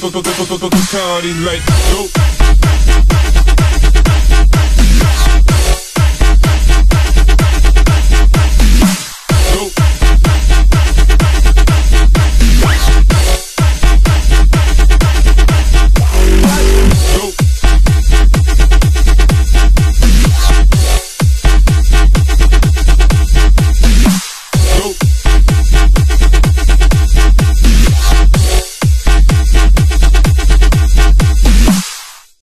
Cardi like, go.